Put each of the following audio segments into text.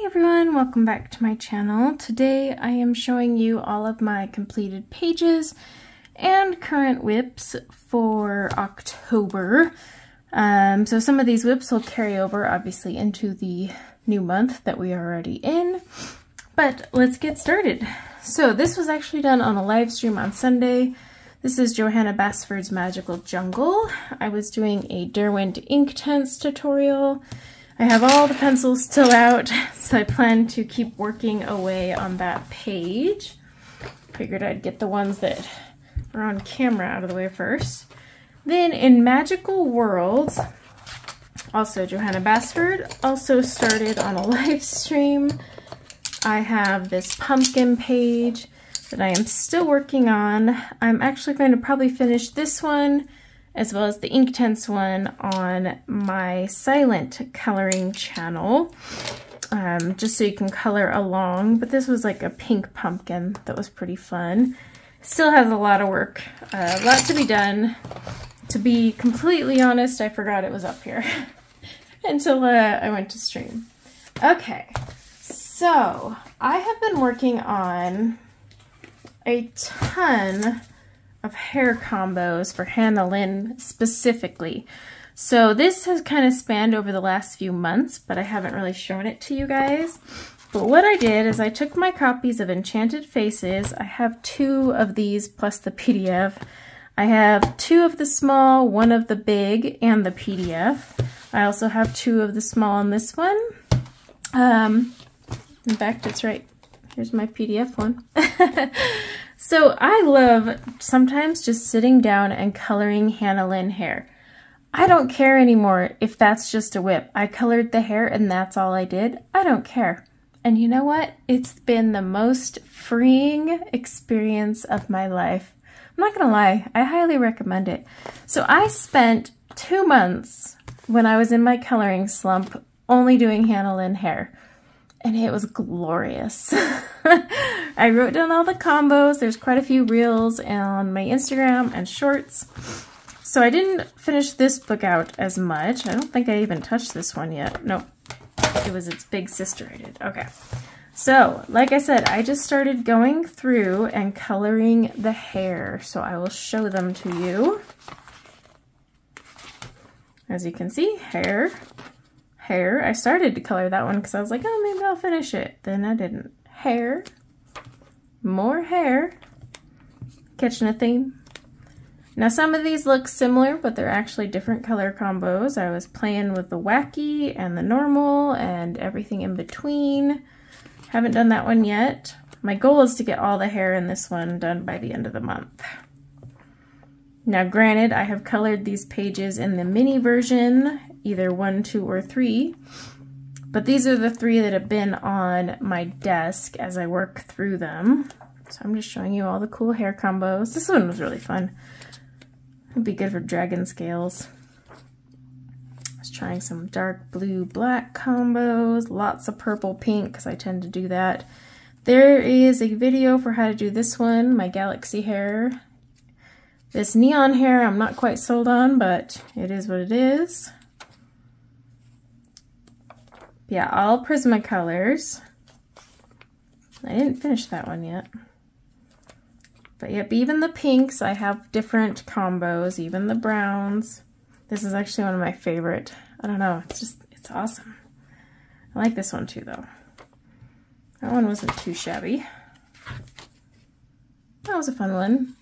Hey everyone, welcome back to my channel. Today I am showing you all of my completed pages and current WIPs for October. Um, so some of these WIPs will carry over obviously into the new month that we are already in, but let's get started. So this was actually done on a live stream on Sunday. This is Johanna Basford's Magical Jungle. I was doing a Derwent Inktense tutorial I have all the pencils still out, so I plan to keep working away on that page. Figured I'd get the ones that are on camera out of the way first. Then in Magical Worlds, also Johanna Basford, also started on a live stream. I have this pumpkin page that I am still working on. I'm actually going to probably finish this one as well as the Inktense one on my silent coloring channel, um, just so you can color along. But this was like a pink pumpkin that was pretty fun. Still has a lot of work, uh, a lot to be done. To be completely honest, I forgot it was up here until uh, I went to stream. Okay, so I have been working on a ton of hair combos for Hannah Lynn specifically. So this has kind of spanned over the last few months, but I haven't really shown it to you guys. But what I did is I took my copies of Enchanted Faces. I have two of these plus the PDF. I have two of the small, one of the big, and the PDF. I also have two of the small and this one. Um, in fact, it's right. Here's my PDF one. So I love sometimes just sitting down and coloring Hannah Lynn hair. I don't care anymore if that's just a whip. I colored the hair and that's all I did. I don't care. And you know what? It's been the most freeing experience of my life. I'm not gonna lie, I highly recommend it. So I spent two months when I was in my coloring slump only doing Hannah Lynn hair and it was glorious. I wrote down all the combos. There's quite a few reels on my Instagram and shorts. So I didn't finish this book out as much. I don't think I even touched this one yet. Nope. It was its big sister I did. Okay. So, like I said, I just started going through and coloring the hair. So I will show them to you. As you can see, hair, hair. I started to color that one because I was like, oh, maybe I'll finish it. Then I didn't. Hair, more hair, catching a theme. Now some of these look similar, but they're actually different color combos. I was playing with the wacky and the normal and everything in between. Haven't done that one yet. My goal is to get all the hair in this one done by the end of the month. Now granted, I have colored these pages in the mini version either one, two, or three. But these are the three that have been on my desk as I work through them. So I'm just showing you all the cool hair combos. This one was really fun. It'd be good for dragon scales. I was trying some dark blue black combos, lots of purple pink because I tend to do that. There is a video for how to do this one, my galaxy hair. This neon hair I'm not quite sold on, but it is what it is yeah, all Prismacolors. I didn't finish that one yet. But yep, even the pinks, I have different combos, even the browns. This is actually one of my favorite. I don't know, it's just, it's awesome. I like this one too, though. That one wasn't too shabby. That was a fun one.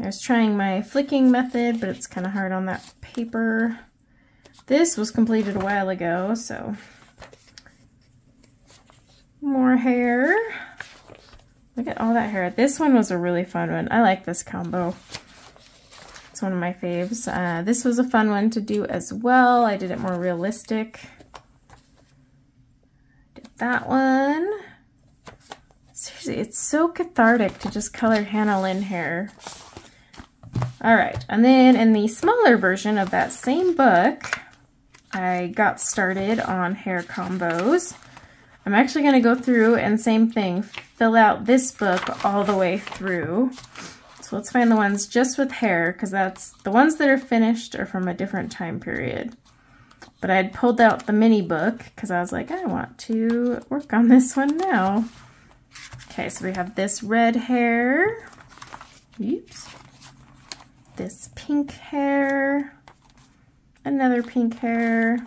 I was trying my flicking method, but it's kind of hard on that paper. This was completed a while ago, so more hair. Look at all that hair. This one was a really fun one. I like this combo. It's one of my faves. Uh, this was a fun one to do as well. I did it more realistic. Did that one. Seriously, it's so cathartic to just color Hannah Lynn hair. All right, and then in the smaller version of that same book, I got started on hair combos. I'm actually going to go through and same thing, fill out this book all the way through. So let's find the ones just with hair because that's the ones that are finished are from a different time period. But I had pulled out the mini book because I was like, I want to work on this one now. Okay, so we have this red hair. Oops. This pink hair. Another pink hair.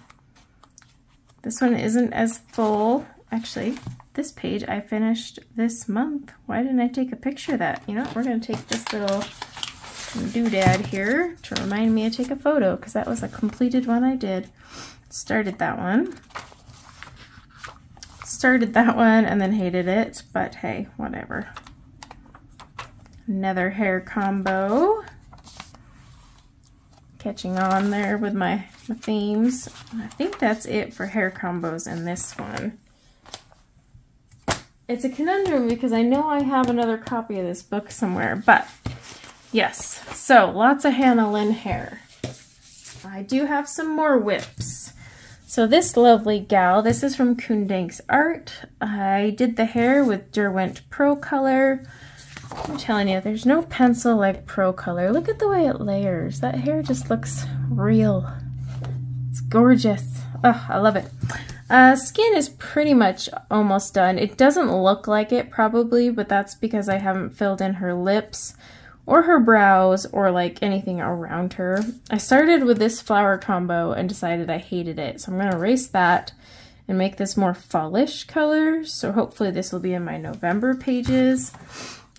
This one isn't as full. Actually, this page I finished this month. Why didn't I take a picture of that? You know, we're going to take this little doodad here to remind me to take a photo because that was a completed one I did. Started that one. Started that one and then hated it, but hey, whatever. Another hair combo. Catching on there with my, my themes. I think that's it for hair combos in this one. It's a conundrum because I know I have another copy of this book somewhere, but yes. So lots of Hannah Lynn hair. I do have some more whips. So this lovely gal, this is from Kundanks Art. I did the hair with Derwent Pro Color. I'm telling you, there's no pencil like Pro Color. Look at the way it layers. That hair just looks real. It's gorgeous. Oh, I love it. Uh, skin is pretty much almost done. It doesn't look like it probably, but that's because I haven't filled in her lips or her brows or like anything around her. I started with this flower combo and decided I hated it. So I'm going to erase that and make this more fallish color. So hopefully this will be in my November pages.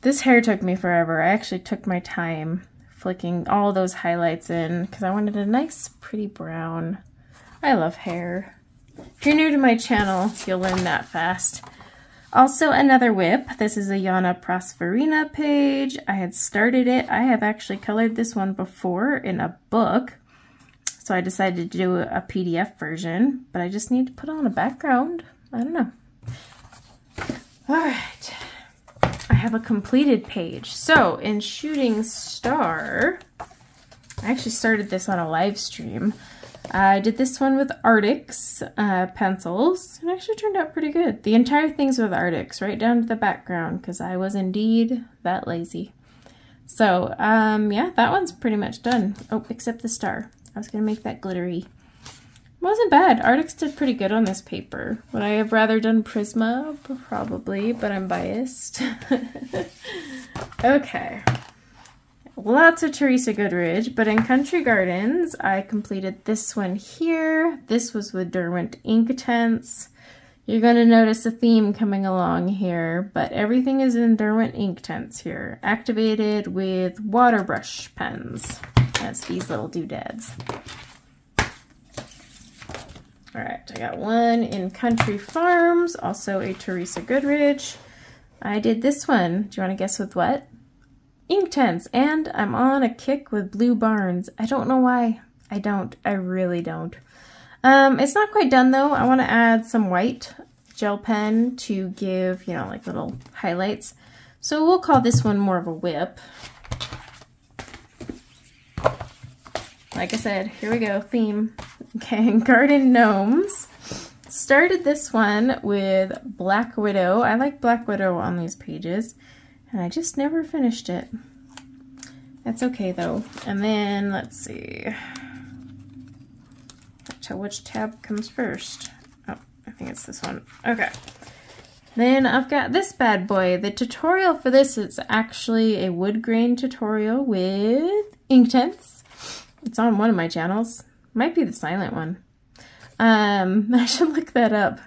This hair took me forever. I actually took my time flicking all those highlights in because I wanted a nice pretty brown. I love hair. If you're new to my channel, you'll learn that fast. Also another whip. This is a Yana Prosperina page. I had started it. I have actually colored this one before in a book. So I decided to do a PDF version, but I just need to put on a background. I don't know. All right. I have a completed page. So in Shooting Star, I actually started this on a live stream. I did this one with Artix uh, pencils. It actually turned out pretty good. The entire thing's with Artix, right down to the background, because I was indeed that lazy. So, um, yeah, that one's pretty much done. Oh, except the star. I was going to make that glittery. Wasn't bad. Artix did pretty good on this paper. Would I have rather done Prisma? Probably, but I'm biased. okay. Lots of Teresa Goodridge, but in Country Gardens, I completed this one here. This was with Derwent Inktense. You're going to notice a theme coming along here, but everything is in Derwent Inktense here. Activated with water brush pens. That's these little doodads. All right, I got one in Country Farms, also a Teresa Goodridge. I did this one. Do you want to guess with what? Inktense, and I'm on a kick with Blue Barns. I don't know why. I don't. I really don't. Um, it's not quite done though. I want to add some white gel pen to give, you know, like little highlights. So we'll call this one more of a whip. Like I said, here we go, theme. Okay, Garden Gnomes. Started this one with Black Widow. I like Black Widow on these pages and I just never finished it. That's okay though. And then let's see. Which tab comes first. Oh, I think it's this one. Okay. Then I've got this bad boy. The tutorial for this is actually a wood grain tutorial with ink Inktense. It's on one of my channels. Might be the silent one. Um, I should look that up.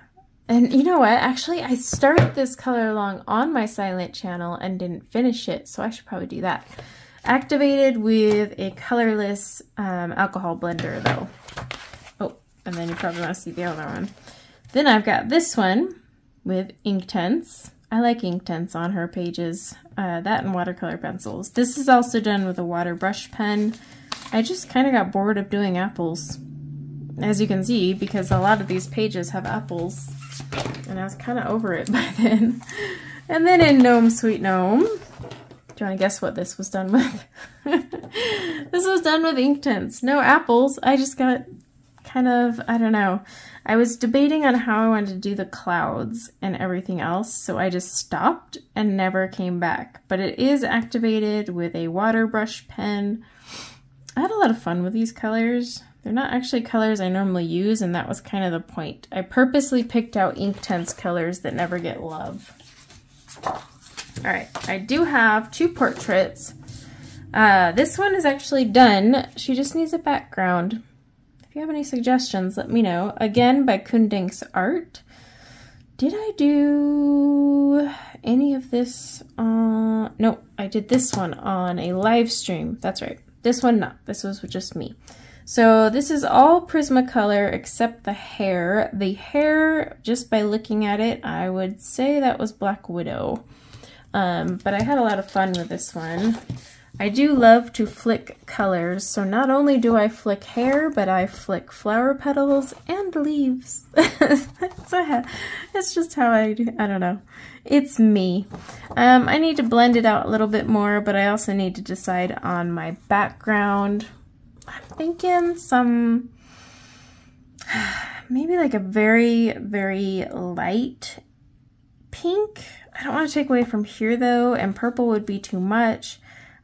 And you know what? Actually, I started this color along on my silent channel and didn't finish it, so I should probably do that. Activated with a colorless um, alcohol blender, though. Oh, and then you probably want to see the other one. Then I've got this one with Inktense. I like Inktense on her pages. Uh, that and watercolor pencils. This is also done with a water brush pen. I just kind of got bored of doing apples, as you can see, because a lot of these pages have apples and I was kind of over it by then. And then in Gnome Sweet Gnome, do you want to guess what this was done with? this was done with Inktense. No apples. I just got kind of, I don't know. I was debating on how I wanted to do the clouds and everything else, so I just stopped and never came back. But it is activated with a water brush pen. I had a lot of fun with these colors. They're not actually colors I normally use, and that was kind of the point. I purposely picked out Inktense colors that never get love. All right, I do have two portraits. Uh, this one is actually done. She just needs a background. If you have any suggestions, let me know. Again, by Kundinks Art. Did I do any of this. No, I did this one on a live stream. That's right. This one, not. This was just me. So this is all Prismacolor except the hair. The hair, just by looking at it, I would say that was Black Widow. Um, but I had a lot of fun with this one. I do love to flick colors, so not only do I flick hair, but I flick flower petals and leaves. it's just how I do, I don't know. It's me. Um, I need to blend it out a little bit more, but I also need to decide on my background. I'm thinking some, maybe like a very, very light pink. I don't want to take away from here though, and purple would be too much.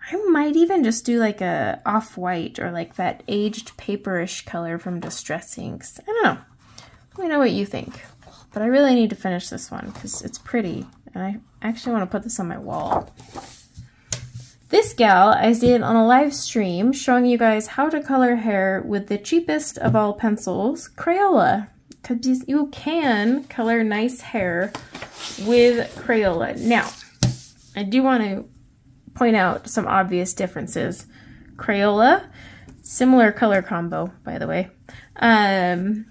I might even just do like a off-white or like that aged paperish color from Distress Inks. I don't know. Let me know what you think. But I really need to finish this one because it's pretty. And I actually want to put this on my wall. This gal I did on a live stream showing you guys how to color hair with the cheapest of all pencils, Crayola. Because you can color nice hair with Crayola. Now, I do want to point out some obvious differences. Crayola, similar color combo, by the way. Um,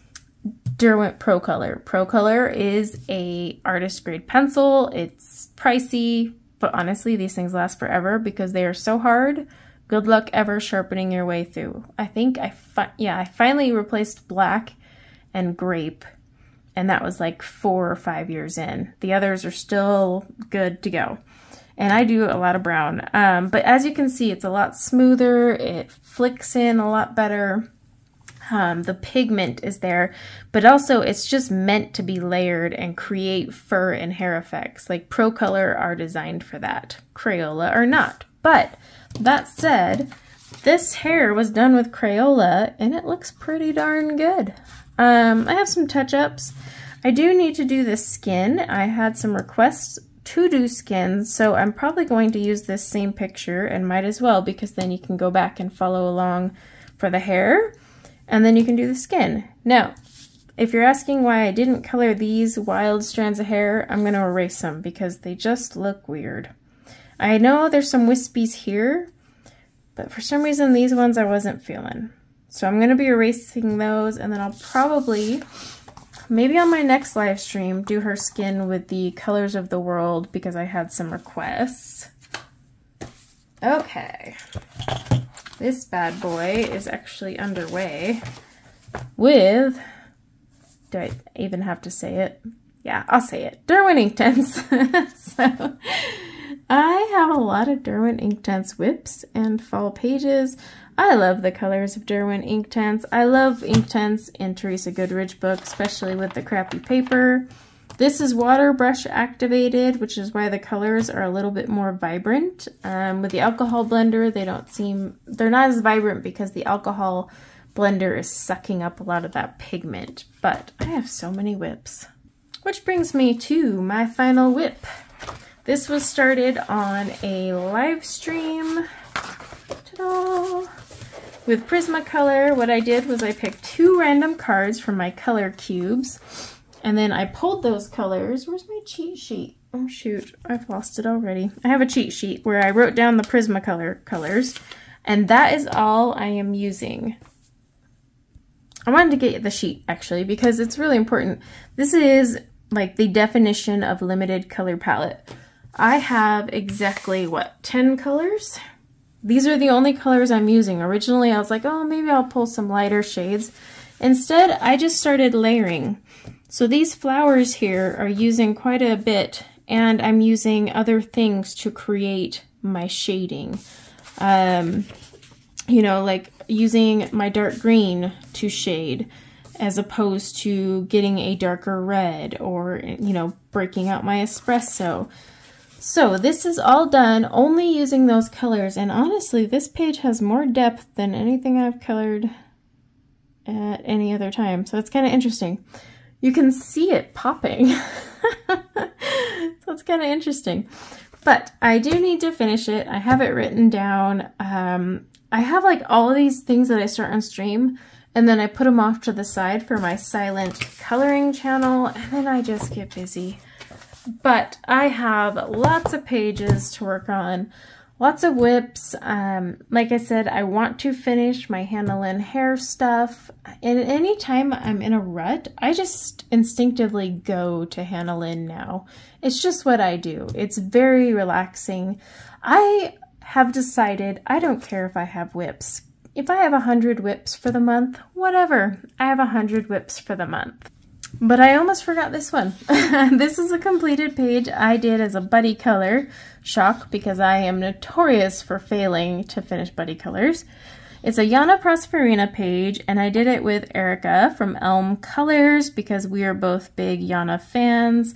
Derwent Pro Color. Pro Color is a artist grade pencil. It's pricey, but honestly, these things last forever because they are so hard. Good luck ever sharpening your way through. I think I, yeah, I finally replaced black and grape, and that was like four or five years in. The others are still good to go. And I do a lot of brown. Um, but as you can see, it's a lot smoother. It flicks in a lot better. Um, the pigment is there, but also it's just meant to be layered and create fur and hair effects. Like Pro Color are designed for that. Crayola are not. But that said, this hair was done with Crayola and it looks pretty darn good. Um, I have some touch-ups. I do need to do the skin. I had some requests to do skins, so I'm probably going to use this same picture and might as well because then you can go back and follow along for the hair and then you can do the skin. Now, if you're asking why I didn't color these wild strands of hair, I'm going to erase them because they just look weird. I know there's some wispies here, but for some reason these ones I wasn't feeling. So I'm going to be erasing those and then I'll probably, maybe on my next live stream, do her skin with the colors of the world because I had some requests. Okay. This bad boy is actually underway with, do I even have to say it? Yeah, I'll say it. Inktense. so I have a lot of Derwent Inktense whips and fall pages. I love the colors of Derwent Inktense. I love Inktense in Teresa Goodridge books, especially with the crappy paper. This is water brush activated, which is why the colors are a little bit more vibrant. Um, with the alcohol blender, they don't seem, they're not as vibrant because the alcohol blender is sucking up a lot of that pigment. But I have so many whips. Which brings me to my final whip. This was started on a live stream. With Prismacolor, what I did was I picked two random cards from my color cubes and then I pulled those colors. Where's my cheat sheet? Oh shoot, I've lost it already. I have a cheat sheet where I wrote down the Prismacolor colors. And that is all I am using. I wanted to get the sheet actually because it's really important. This is like the definition of limited color palette. I have exactly, what, 10 colors? These are the only colors I'm using. Originally, I was like, oh, maybe I'll pull some lighter shades. Instead, I just started layering. So these flowers here are using quite a bit and I'm using other things to create my shading. Um, you know, like using my dark green to shade as opposed to getting a darker red or, you know, breaking out my espresso. So this is all done only using those colors and honestly this page has more depth than anything I've colored at any other time. So it's kind of interesting. You can see it popping. so it's kind of interesting. But I do need to finish it. I have it written down. Um, I have like all of these things that I start on stream and then I put them off to the side for my silent coloring channel and then I just get busy. But I have lots of pages to work on, lots of whips. Um, like I said, I want to finish my Hannah Lynn hair stuff. And anytime I'm in a rut, I just instinctively go to Hannah Lynn now. It's just what I do. It's very relaxing. I have decided I don't care if I have whips. If I have a 100 whips for the month, whatever. I have a 100 whips for the month. But I almost forgot this one. this is a completed page I did as a buddy color. Shock, because I am notorious for failing to finish buddy colors. It's a Yana Prosperina page, and I did it with Erica from Elm Colors because we are both big Yana fans.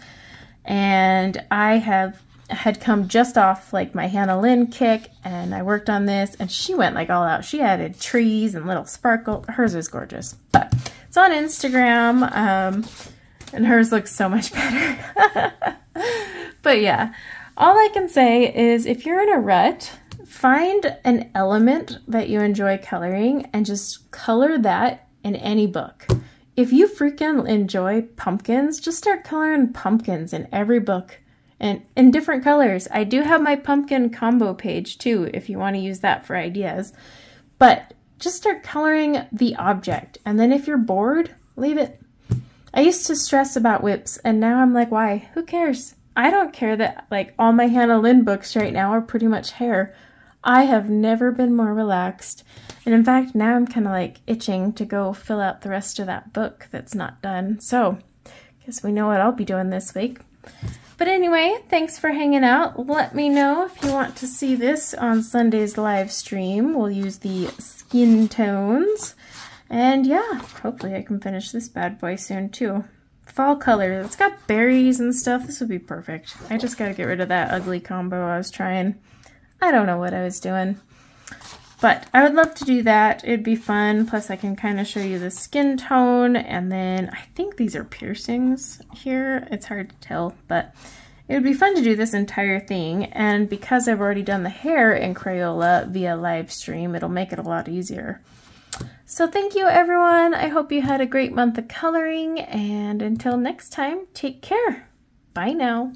And I have had come just off like my Hannah Lynn kick, and I worked on this, and she went like all out. She added trees and little sparkle. Hers is gorgeous. But it's on Instagram, um, and hers looks so much better. but yeah, all I can say is if you're in a rut, find an element that you enjoy coloring and just color that in any book. If you freaking enjoy pumpkins, just start coloring pumpkins in every book and in different colors. I do have my pumpkin combo page too, if you want to use that for ideas. But just start coloring the object. And then if you're bored, leave it. I used to stress about whips and now I'm like, why? Who cares? I don't care that like all my Hannah Lynn books right now are pretty much hair. I have never been more relaxed. And in fact, now I'm kind of like itching to go fill out the rest of that book that's not done. So, guess we know what I'll be doing this week. But anyway, thanks for hanging out. Let me know if you want to see this on Sunday's live stream. We'll use the skin tones. And yeah, hopefully I can finish this bad boy soon too. Fall color. It's got berries and stuff. This would be perfect. I just got to get rid of that ugly combo I was trying. I don't know what I was doing. But I would love to do that. It'd be fun. Plus I can kind of show you the skin tone. And then I think these are piercings here. It's hard to tell, but it would be fun to do this entire thing, and because I've already done the hair in Crayola via live stream, it'll make it a lot easier. So thank you everyone. I hope you had a great month of coloring, and until next time, take care. Bye now.